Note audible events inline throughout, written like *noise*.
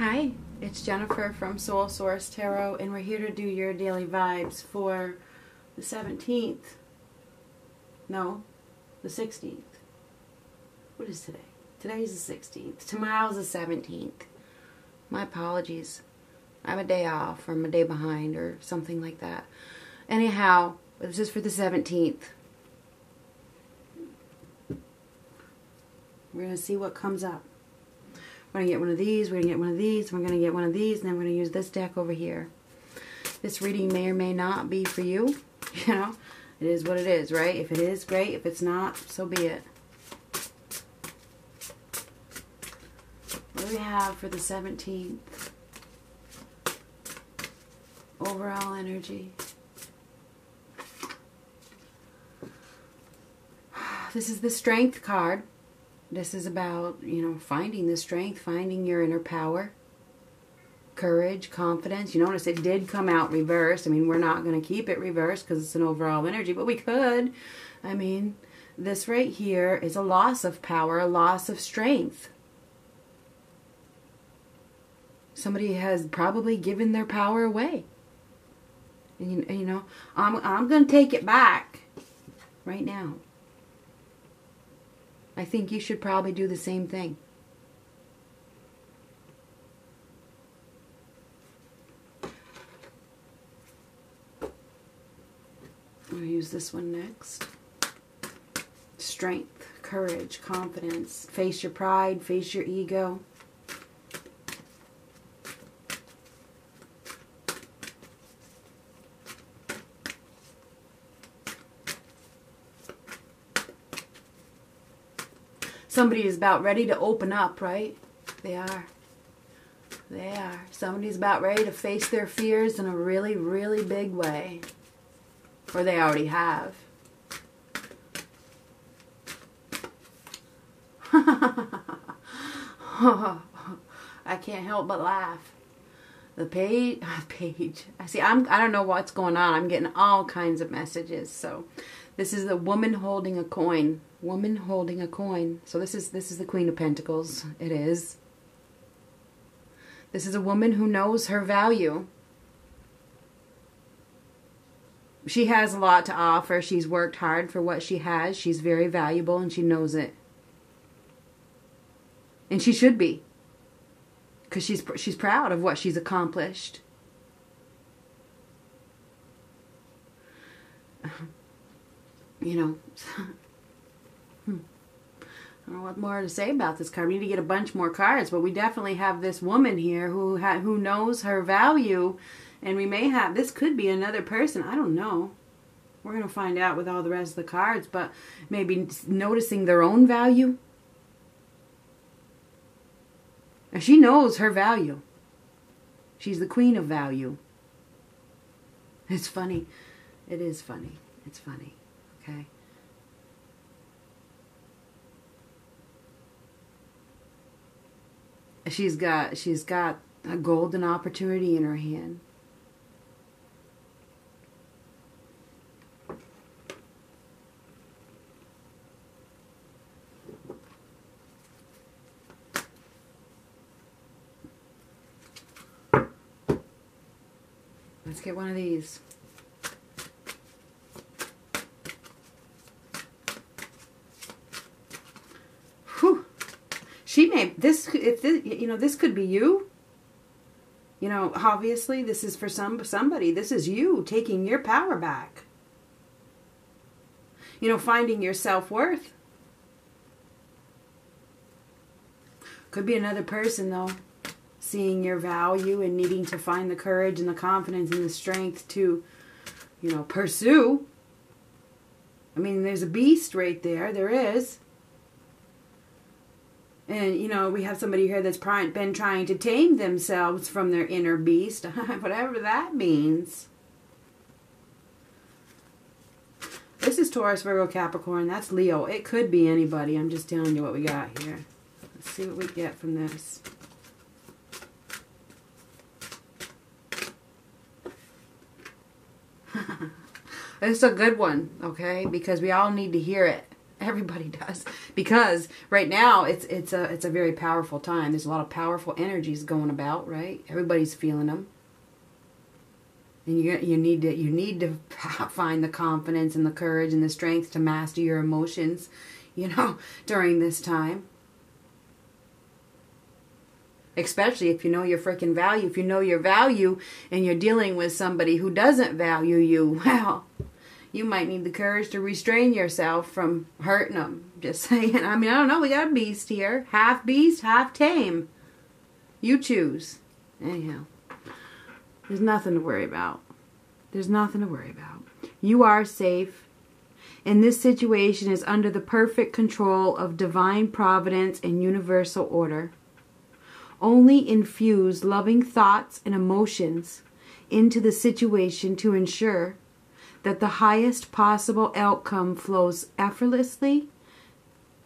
Hi, it's Jennifer from Soul Source Tarot, and we're here to do your daily vibes for the 17th. No, the 16th. What is today? Today's the 16th. Tomorrow's the 17th. My apologies. I'm a day off, or I'm a day behind, or something like that. Anyhow, this is for the 17th. We're going to see what comes up. We're going to get one of these, we're going to get one of these, we're going to get one of these, and then we're going to use this deck over here. This reading may or may not be for you. *laughs* You know, it is what it is, right? If it is, great. If it's not, so be it. What do we have for the 17th? Overall energy. *sighs* This is the strength card. This is about, you know, finding the strength, finding your inner power, courage, confidence. You notice it did come out reversed. I mean, we're not going to keep it reversed because it's an overall energy, but we could. I mean, this right here is a loss of power, a loss of strength. Somebody has probably given their power away. And you, know, I'm, I'm going to take it back right now. I think you should probably do the same thing. I'll use this one next. Strength, courage, confidence. Face your pride, face your ego. Somebody is about ready to open up, right? They are. They are. Somebody's about ready to face their fears in a really, really big way. Or they already have. *laughs* I can't help but laugh. The page, *laughs* page. I see. I'm. I don't know what's going on. I'm getting all kinds of messages. So, this is the woman holding a coin. Woman holding a coin. So this is this is the Queen of Pentacles. It is. This is a woman who knows her value. She has a lot to offer. She's worked hard for what she has. She's very valuable and she knows it. And she should be. Cuz she's she's proud of what she's accomplished. *laughs* You know, hmm. I don't know what more to say about this card. We need to get a bunch more cards, but we definitely have this woman here who who knows her value, and we may have this could be another person. I don't know. We're gonna find out with all the rest of the cards, but maybe noticing their own value. And she knows her value. She's the queen of value. It's funny. It is funny. It's funny. Okay. She's got she's got a golden opportunity in her hand. Let's get one of these. she may this if this, you know this could be you. You know obviously this is for some somebody. This is you taking your power back. You know finding your self-worth. Could be another person though seeing your value and needing to find the courage and the confidence and the strength to you know pursue. I mean there's a beast right there. There is and, you know, we have somebody here that's been trying to tame themselves from their inner beast, *laughs* whatever that means. This is Taurus, Virgo, Capricorn. That's Leo. It could be anybody. I'm just telling you what we got here. Let's see what we get from this. *laughs* it's a good one, okay? Because we all need to hear it. Everybody *laughs* does. because right now it's it's a it's a very powerful time. There's a lot of powerful energies going about, right? Everybody's feeling them. And you you need to you need to *laughs* find the confidence and the courage and the strength to master your emotions, you know, *laughs* during this time especially if you know your freaking value. If you know your value and you're dealing with somebody who doesn't value you, well, you might need the courage to restrain yourself from hurting them. Just *laughs* saying. I mean, I don't know. We got a beast here. Half beast, half tame. You choose. Anyhow, there's nothing to worry about. There's nothing to worry about. You are safe. And this situation is under the perfect control of divine providence and universal order. Only infuse loving thoughts and emotions into the situation to ensure that the highest possible outcome flows effortlessly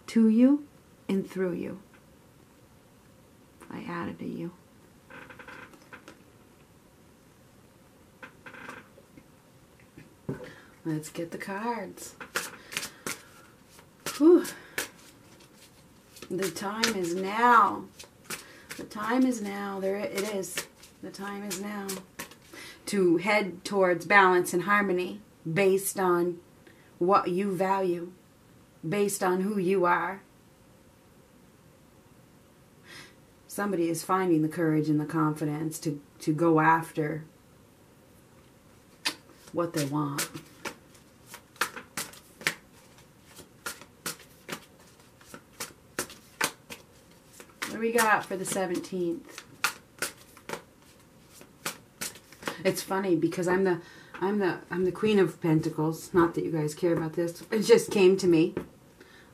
to you and through you. I added a you. Let's get the cards. Whew. The time is now. The time is now. There it is. The time is now. To head towards balance and harmony based on what you value, based on who you are. Somebody is finding the courage and the confidence to, to go after what they want. What do we got for the 17th? It's funny because I'm the I'm the I'm the queen of pentacles. Not that you guys care about this. It just came to me.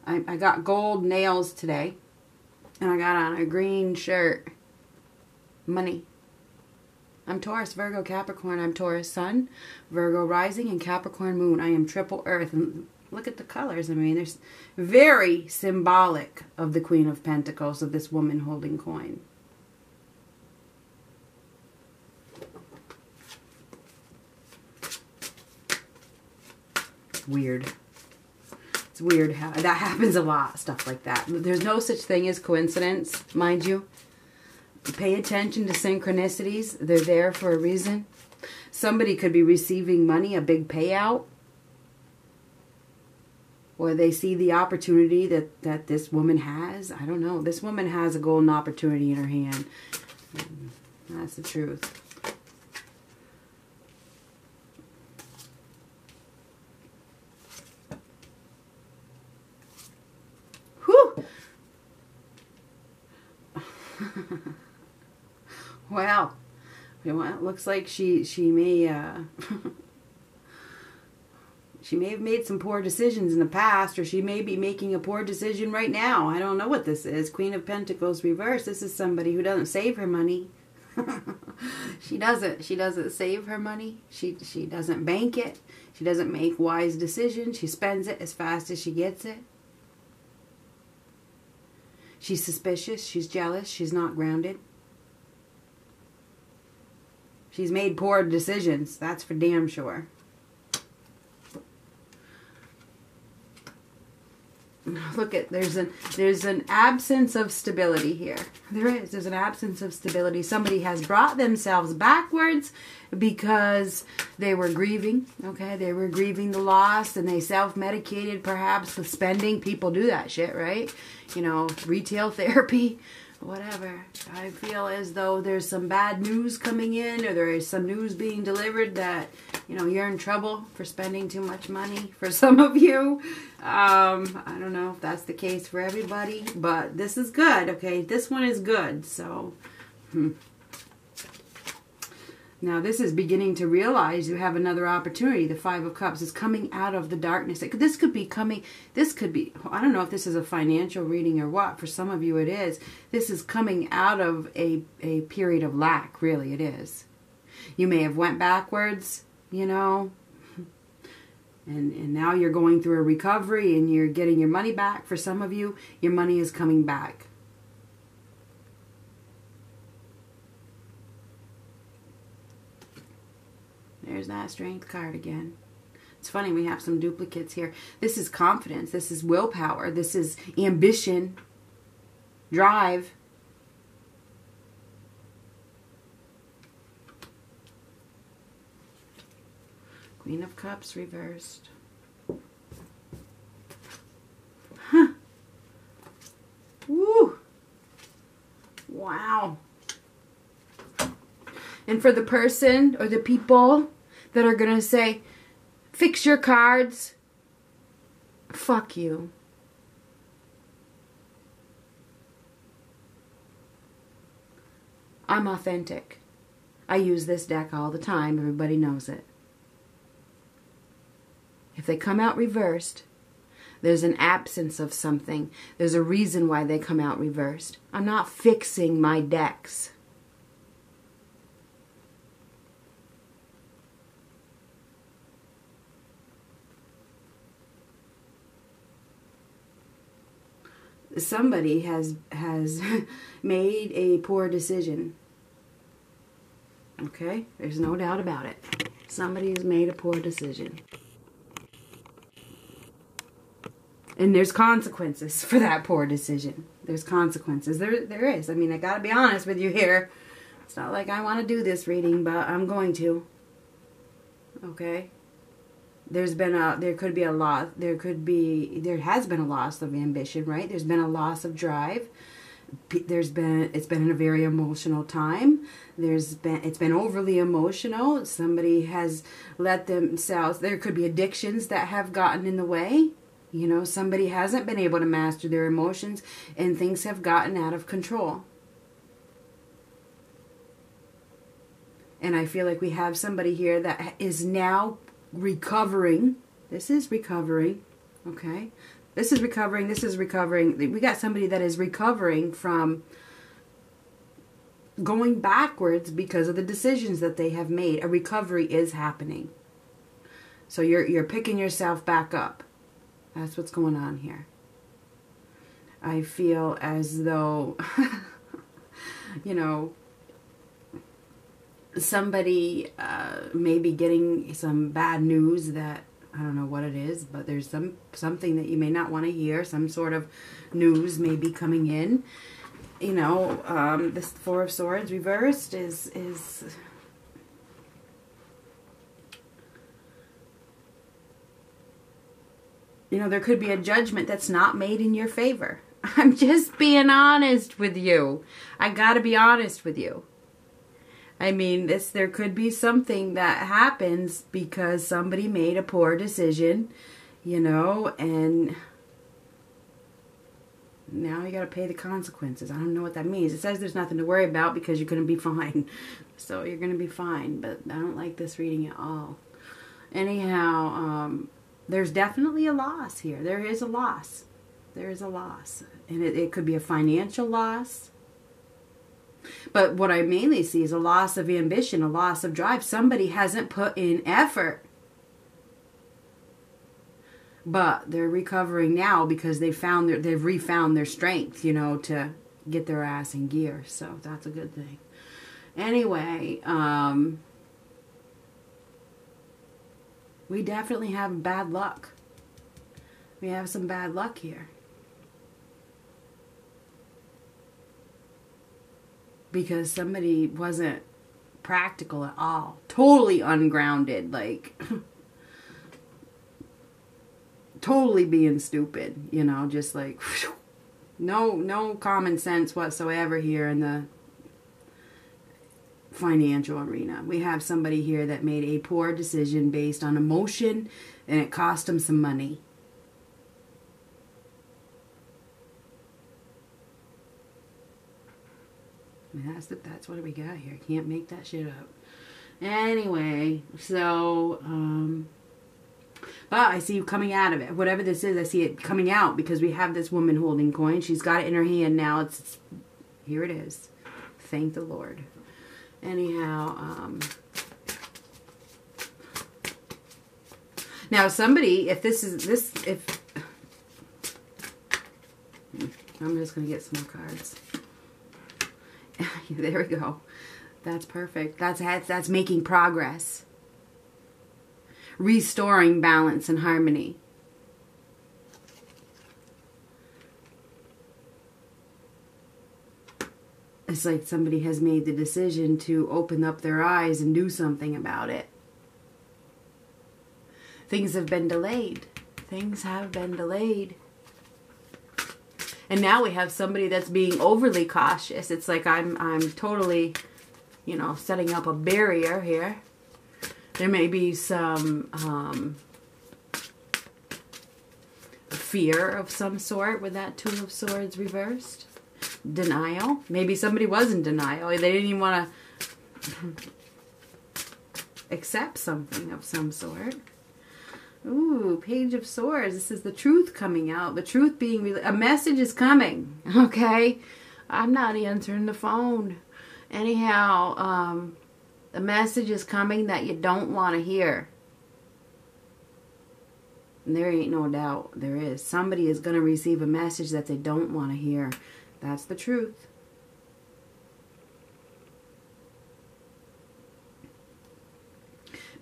I, I got gold nails today. And I got on a green shirt. Money. I'm Taurus, Virgo, Capricorn. I'm Taurus Sun, Virgo Rising, and Capricorn Moon. I am triple Earth. And look at the colors. I mean, there's very symbolic of the Queen of Pentacles, of this woman holding coin. Weird. It's weird how that happens a lot, stuff like that. There's no such thing as coincidence, mind you. Pay attention to synchronicities. They're there for a reason. Somebody could be receiving money, a big payout, or they see the opportunity that, that this woman has. I don't know. This woman has a golden opportunity in her hand. That's the truth. Whew. Well, it looks like she she may uh, *laughs* She may have made some poor decisions in the past, or she may be making a poor decision right now. I don't know what this is. Queen of Pentacles reverse. This is somebody who doesn't save her money. *laughs* she doesn't. She doesn't save her money. She she doesn't bank it. She doesn't make wise decisions. She spends it as fast as she gets it. She's suspicious. She's jealous. She's not grounded. She's made poor decisions. That's for damn sure. look at there's an there's an absence of stability here. There is there's an absence of stability. Somebody has brought themselves backwards because they were grieving okay? They were grieving the loss and they self-medicated perhaps with spending. People do that shit right? You know retail *laughs* therapy whatever. I feel as though there's some bad news coming in or there is some news being delivered that, you know, you're in trouble for spending too much money for *laughs* some of you. Um, I don't know if that's the case for everybody, but this is good, okay? This one is good, so... Hmm. Now, this is beginning to realize you have another opportunity. The Five of Cups is coming out of the darkness. This could be coming, this could be, I don't know if this is a financial reading or what. For some of you, it is. This is coming out of a, a period of lack, really, it is. You may have went backwards, you know, and, and now you're going through a recovery and you're getting your money back. For some of you, your money is coming back. There's that strength card again. It's funny, we have some duplicates here. This is confidence. This is willpower. This is ambition, drive. Queen of Cups reversed. Huh. Woo. Wow. And for the person or the people that are going to say, fix your cards, fuck you. I'm authentic. I use this deck all the time. Everybody knows it. If they come out reversed, there's an absence of something. There's a reason why they come out reversed. I'm not fixing my decks. Somebody has has *laughs* made a poor decision. Okay? There's no doubt about it. Somebody has made a poor decision. And there's consequences *laughs* for that poor decision. There's consequences. There there is. I mean, I got to be honest with you here. It's not like I want to do this reading, but I'm going to. Okay? There's been a there could be a loss there could be there has been a loss of ambition right? There's been a loss of drive. There's been it's been in a very emotional time. There's been it's been overly emotional. Somebody has let themselves there could be addictions that have gotten in the way. You know somebody hasn't been able to master their emotions and things have gotten out of control. And i feel like we have somebody here that is now recovering. This is recovering. Okay. This is recovering. This is recovering. We got somebody that is recovering from going backwards because of the decisions that they have made. A recovery is happening. So you're you're picking yourself back up. That's what's going on here. I feel as though *laughs* you know somebody uh, may be getting some bad news that I don't know what it is, but there's some something that you may not want to hear. Some sort of news may be coming in. You know, um, this Four of Swords reversed is is you know there could be a judgment that's not made in your favor. *laughs* I'm just being honest with you. I got to be honest with you. I mean, this there could be something that happens because somebody made a poor decision, you know, and now you got to pay the consequences. I don't know what that means. It says there's nothing to worry about because you're going to be *laughs* fine. So you're going to be fine, but I don't like this reading at all. Anyhow, um, there's definitely a loss here. There is a loss. There is a loss. And it, it could be a financial loss. But what I mainly see is a loss of ambition, a loss of drive. Somebody hasn't put in effort. But they're recovering now because they found their they've refound their strength, you know, to get their ass in gear. So that's a good thing. Anyway, um we definitely have bad luck. We have some bad luck here. Because somebody wasn't practical at all. Totally ungrounded, like *laughs* totally being stupid, you know, just like *laughs* no no common sense whatsoever here in the financial arena. We have somebody here that made a poor decision based on emotion and it cost them some money. That's the, that's what we got here. Can't make that shit up. Anyway, so um, but I see you coming out of it. Whatever this is, I see it coming out because we have this woman holding coin. She's got it in her hand now. It's, it's here. It is. Thank the Lord. Anyhow, um, now somebody, if this is this, if I'm just gonna get some more cards. *laughs* there we go. That's perfect. That's, that's, that's making progress. restoring balance and harmony. It's like somebody has made the decision to open up their eyes and do something about it. Things have been delayed. Things have been delayed. And now we have somebody that's being overly cautious. It's like I'm I'm totally, you know, setting up a barrier here. There may be some um, fear of some sort with that Two of Swords reversed denial. Maybe somebody was in denial. They didn't even want to *laughs* accept something of some sort. Ooh, Page of Swords. This is the truth coming out. The truth being re- a message is coming. *laughs* Okay, I'm not answering the phone. Anyhow, um, the message is coming that you don't want to hear. And there ain't no doubt there is. Somebody is going to receive a message that they don't want to hear. That's the truth.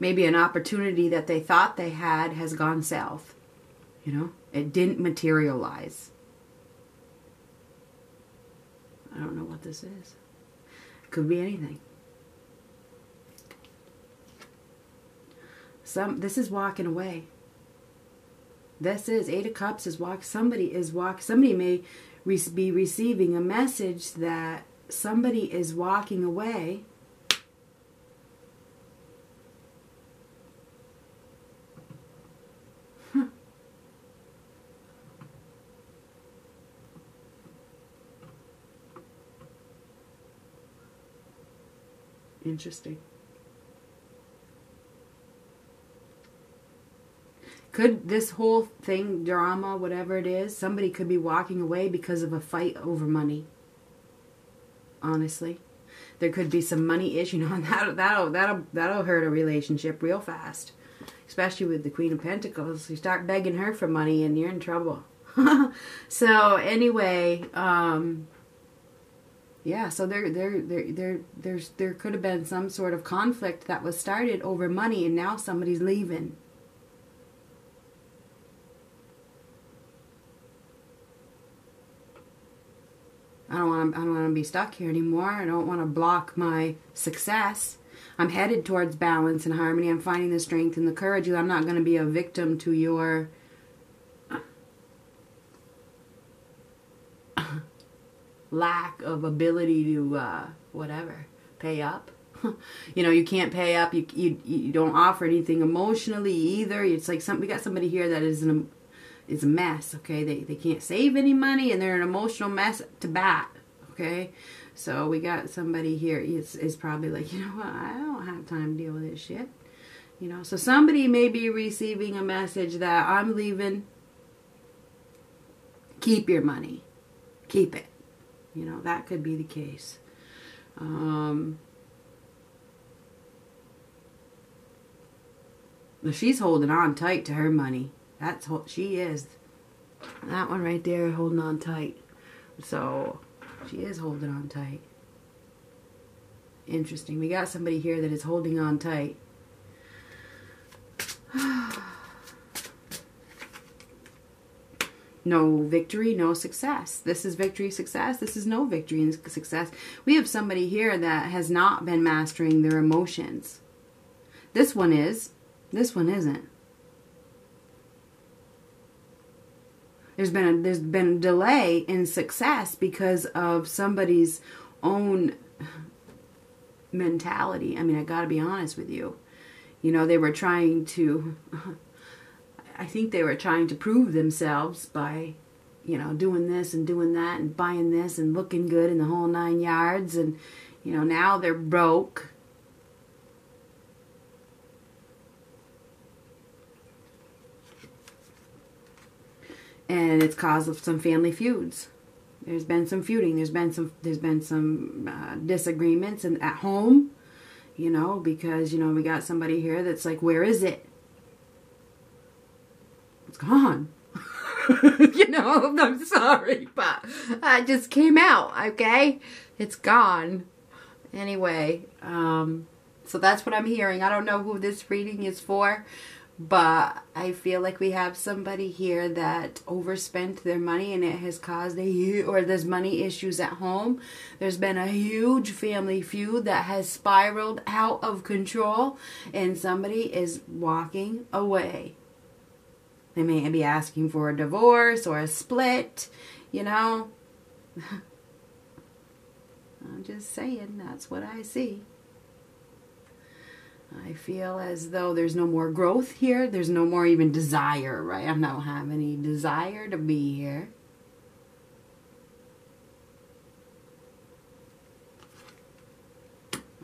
Maybe an opportunity that they thought they had has gone south. You know, it didn't materialize. I don't know what this is. Could be anything. Some this is walking away. This is Eight of Cups is walk. Somebody is walk. Somebody may be receiving a message that somebody is walking away. Interesting. could this whole thing drama whatever it is somebody could be walking away because of a fight over money. Honestly. There could be some money issue. *laughs* On that'll, that'll that'll that'll hurt a relationship real fast. Especially with the queen of pentacles. You start begging her for money and you're in trouble. *laughs* So anyway um yeah so there there there there there's there could have been some sort of conflict that was started over money and now somebody's leaving I don't want I don't want to be stuck here anymore. I don't want to block my success. I'm headed towards balance and harmony. I'm finding the strength and the courage. I'm not going to be a victim to your lack of ability to uh, whatever pay up. *laughs* you know, you can't pay up. You, you you don't offer anything emotionally either. It's like some we got somebody here that is an is a mess, okay? They, they can't save any money and they're an emotional mess to bat, okay? So we got somebody here is, is probably like, *laughs* you know what, I don't have time to deal with this shit. You know, so somebody may be receiving a message that I'm leaving. Keep your money. Keep it. You know, that could be the case. Um, she's holding on tight to her money. That's what she is. That one right there holding on tight. So she is holding on tight. Interesting. We got somebody here that is holding on tight. *sighs* no victory, no success. This is victory, success. This is no victory and success. We have somebody here that has not been mastering their emotions. This one is. This one isn't. there's been a, there's been a delay in success because of somebody's own mentality. I mean, I got to be honest with you. You know, they were trying to I think they were trying to prove themselves by you know, doing this and doing that and buying this and looking good in the whole nine yards and you know, now they're broke and it's caused some family feuds. There's been some feuding. There's been some. There's been some uh, disagreements and at home, you know, because you know we got somebody here that's like, where is it? Gone. *laughs* you know, *laughs* I'm sorry, but I just came out. Okay, it's gone. Anyway, um, so that's what I'm hearing. I don't know who this reading is for, but I feel like we have somebody here that overspent their money and it has caused a huge, or there's money issues at home. There's been a huge family feud that has spiraled out of control and somebody is walking away. They may be asking for a divorce or a split, you know. *laughs* I'm just saying, that's what I see. I feel as though there's no more growth here. There's no more even desire, right? I don't have any desire to be here.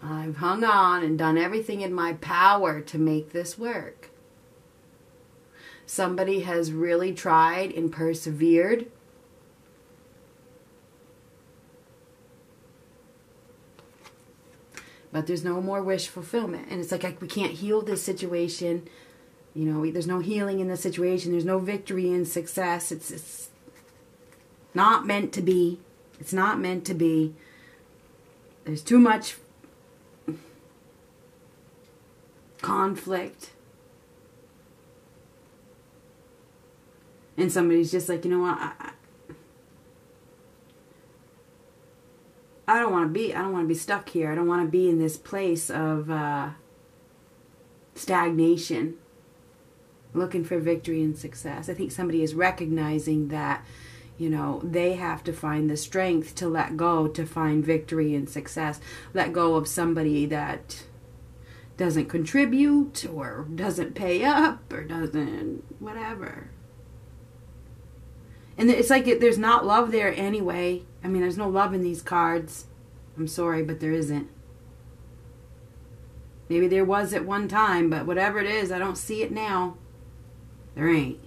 I've hung on and done everything in my power to make this work. Somebody has really tried and persevered but there's no more wish fulfillment. And it's like, like we can't heal this situation. You know, there's no healing in the situation. There's no victory in success. It's, it's not meant to be. It's not meant to be. There's too much conflict. And somebody's just like, you know what? I, I don't want to be I don't want to be stuck here. I don't want to be in this place of uh, stagnation, looking for victory and success. I think somebody is recognizing that you know they have to find the strength to let go to find victory and success. Let go of somebody that doesn't contribute or doesn't pay up or doesn't whatever. And it's like it, there's not love there anyway. I mean, there's no love in these cards. I'm sorry, but there isn't. Maybe there was at one time, but whatever it is, I don't see it now. There ain't.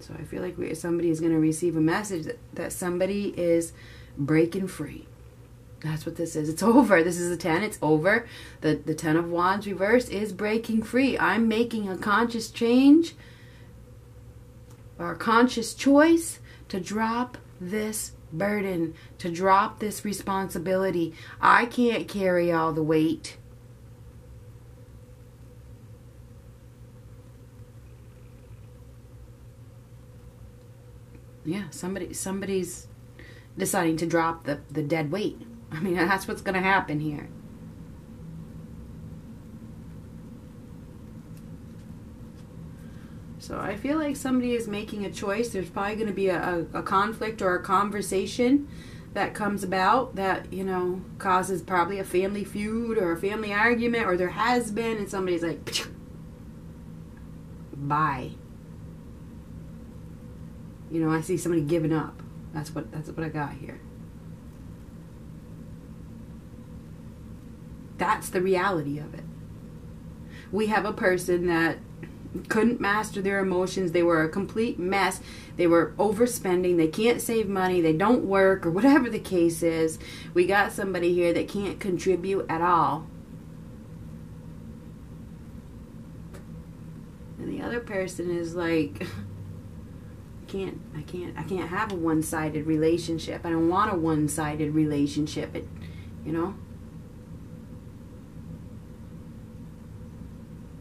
So I feel like we, somebody is going to receive a message that, that somebody is breaking free. That's what this is. It's *laughs* over. This is a 10. It's over. The, the 10 of Wands reverse is breaking free. I'm making a conscious change a conscious choice to drop this burden, to drop this responsibility. I can't carry all the weight. Yeah, somebody somebody's deciding to drop the, the dead weight. I mean, *laughs* that's what's going to happen here. So I feel like somebody is making a choice. There's probably going to be a, a, a, conflict or a conversation that comes about that, you know, causes probably a family feud or a family argument, or there has been, and somebody's like, bye. You know, I see somebody giving up. That's what that's what I got here. That's the reality of it. We have a person that couldn't master their emotions. They were a complete mess. They were overspending. They can't save money. They don't work, or whatever the case is. We got somebody here that can't contribute at all. And the other person is like, *laughs* can't I can't I can't have a one-sided relationship. I don't want a one-sided relationship. It, you know.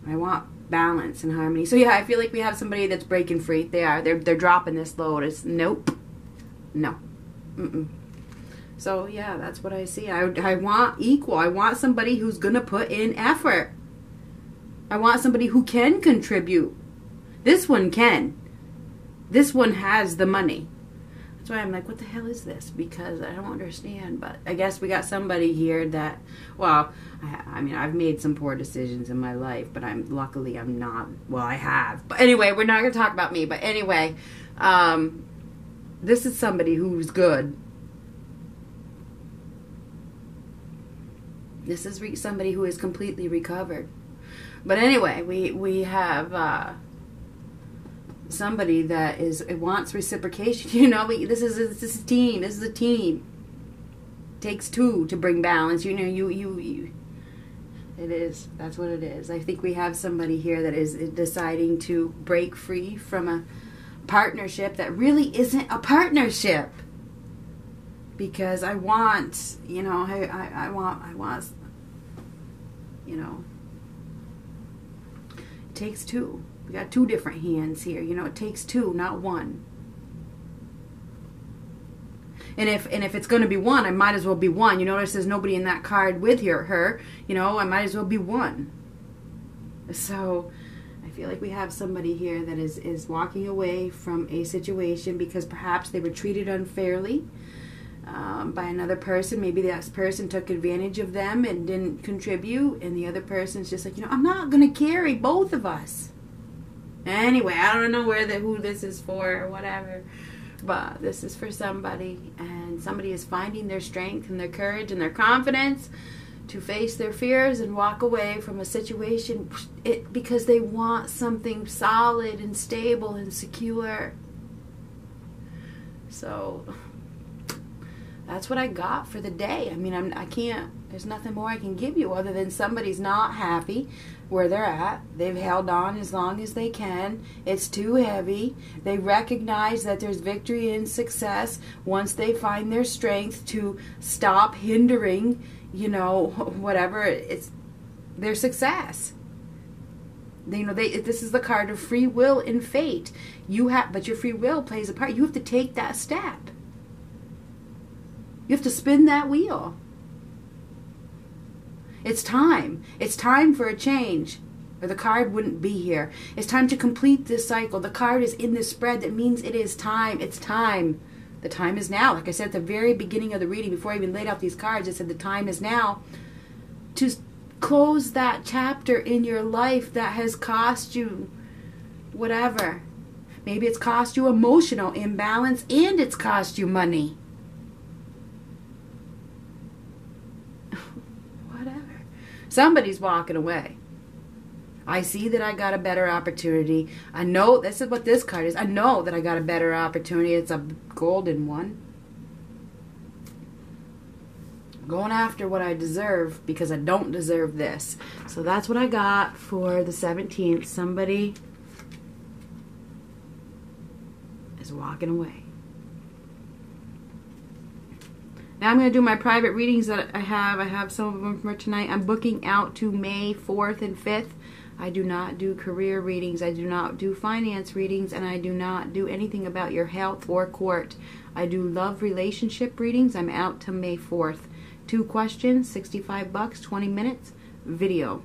I want balance and harmony. So yeah, I feel like we have somebody that's breaking free. They are. They're they're dropping this load. It's nope, no, mm-mm. So yeah, that's what I see. I I want equal. I want somebody who's gonna put in effort. I want somebody who can contribute. This one can. This one has the money. That's why I'm like, what the hell is this? Because I don't understand. But I guess we got somebody here that, well, I, I, mean, I've made some poor decisions in my life, but I'm luckily I'm not. Well, I have. But anyway, we're not going to talk about me. But anyway, um, this is somebody who's good. This is re- somebody who is completely recovered. But anyway, we we have. Uh, somebody that is wants reciprocation. *laughs* You know, we, this is this is a team. This is a team. Takes two to bring balance. You know, you you. you it is. That's what it is. I think we have somebody here that is deciding to break free from a partnership that really isn't a partnership. Because I want, you know, I, I, I want, I want, you know, it takes two. We got two different hands here. You know, it takes two, not one. And if and if it's going to be one, I might as well be one. You notice there's nobody in that card with her. Her, you know, I might as well be one. So, I feel like we have somebody here that is is walking away from a situation because perhaps they were treated unfairly um, by another person. Maybe that person took advantage of them and didn't contribute, and the other person's just like, you know, I'm not going to carry both of us. Anyway, I don't know where the who this is for or whatever, but this is for somebody, and somebody is finding their strength and their courage and their confidence to face their fears and walk away from a situation it, because they want something solid and stable and secure. So that's what I got for the day. I mean, I'm, I can't, there's nothing more I can give you other than somebody's not happy where they're at. They've held on as long as they can. It's too heavy. They recognize that there's victory in success once they find their strength to stop hindering, you know, *laughs* whatever it's their success. They, you know, they this is the card of free will and fate. You have, but your free will plays a part. You have to take that step. You have to spin that wheel. It's time. It's time for a change. Or the card wouldn't be here. It's time to complete this cycle. The card is in this spread. That means it is time. It's time. The time is now. Like I said at the very beginning of the reading, before I even laid out these cards, I said the time is now to close that chapter in your life that has cost you whatever. Maybe it's cost you emotional imbalance and it's cost you money. Somebody's walking away. I see that I got a better opportunity. I know this is what this card is. I know that I got a better opportunity. It's a golden one. going after what I deserve because I don't deserve this. So that's what I got for the 17th. Somebody is walking away. Now I'm going to do my private readings that I have. I have some of them for tonight. I'm booking out to May 4th and 5th. I do not do career readings. I do not do finance readings. And I do not do anything about your health or court. I do love relationship readings. I'm out to May 4th. Two questions, 65 bucks, 20 minutes, video.